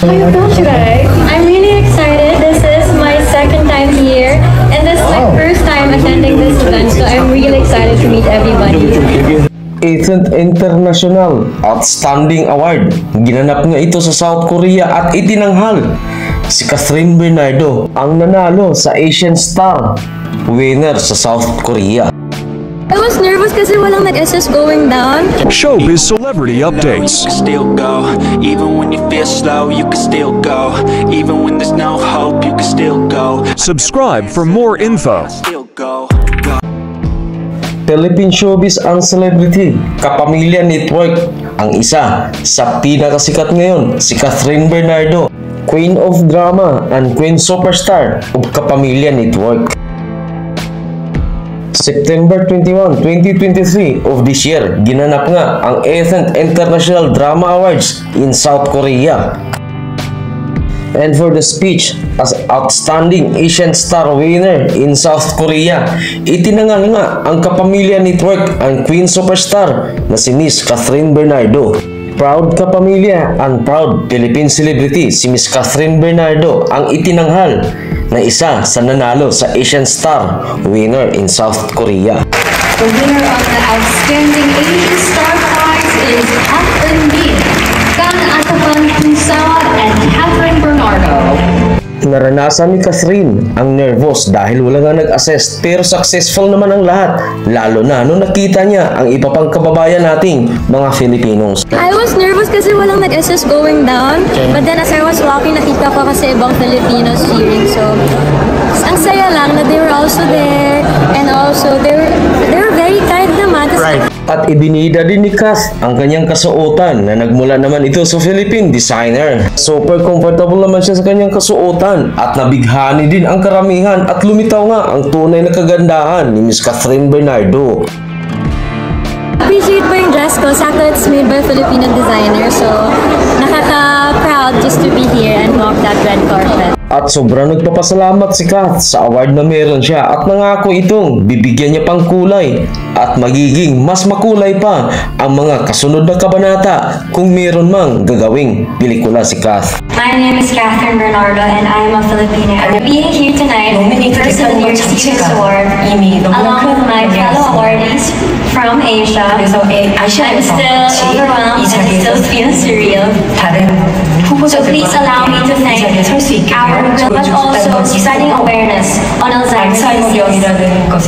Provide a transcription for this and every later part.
Oh my gosh, guys. I'm really excited. This is my second time here, and this is my first time attending this event, so I'm really excited to meet everybody. 8th International Outstanding Award. Ginanap nga ito sa South Korea at itinanghal si Catherine Bernardo ang nanalo sa Asian Star winner sa South Korea. I was nervous kasi walang nag-SS going down. Showbiz celebrity updates. can still go Even when you feel slow, you can still go Even when there's no hope, you can still go Subscribe for more info. Still go Philippine Showbiz ang celebrity, Kapamilya Network, ang isa sa pinakasikat ngayon, si Catherine Bernardo, Queen of Drama and Queen Superstar of Kapamilya Network. September 21, 2023 of this year, ginanap nga ang 8th International Drama Awards in South Korea. And for the speech as Outstanding Asian Star Winner in South Korea, itinangal nga ang Kapamilya Network ang Queen Superstar na si Miss Catherine Bernardo. Proud kapamilya and proud Philippine celebrity si Miss Catherine Bernardo ang itinanghal na isa sa nanalo sa Asian Star winner in South Korea. The winner of the Outstanding Asian Star Naranasan ni Catherine ang nervous dahil wala nga nag-assess pero successful naman ang lahat lalo na nung nakita niya ang iba pang kababayan nating mga Filipinos. I was nervous kasi walang nag-SS going down. But then as I was walking, nakita ko kasi ibang Filipinos cheering. So, ang saya lang na they were also there. And also, they were, they were very kind naman. Tas- At ibinida din ni Kath ang kanyang kasuotan na nagmula naman ito sa Philippine designer. Super comfortable naman siya sa kanyang kasuotan at nabighani din ang karamihan at lumitaw nga ang tunay na kagandahan ni Miss Catherine Bernardo. Appreciate po yung dress ko. Sakto it's made by Filipino designer. So, nakaka-proud just to be here and walk that red carpet. At sobrang nagpapasalamat si Kath sa award na meron siya. At nangako itong bibigyan niya pang kulay. At magiging mas makulay pa ang mga kasunod na kabanata kung meron mang gagawing pelikula si Kath. My name is Catherine Bernardo and I am a Filipino. Being here tonight first of the year's Seasons Award, along with my fellow awardees from Asia, I'm still overwhelmed and it still feels surreal. So please allow me to thank our group, but also spreading awareness on Alzheimer's disease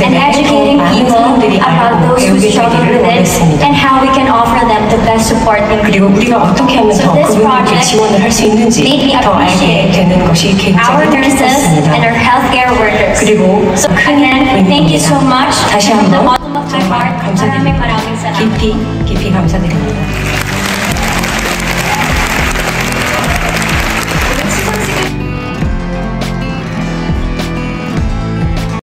and educating people about those who struggle with it and how we can offer them the best support in 그리고 우리가 어떻게 하면 더 So this 그분에게 project 지원을 할 수 있는지 made me 더 알게 appreciate 되는 것이 our 굉장히 nurses and 뜻했습니다. our healthcare workers. 그리고 So again, thank you so much. 다시 From the 한번 bottom of my heart, 정말 maraming maraming 감사드립니다. salamat. 깊이 깊이 감사드립니다.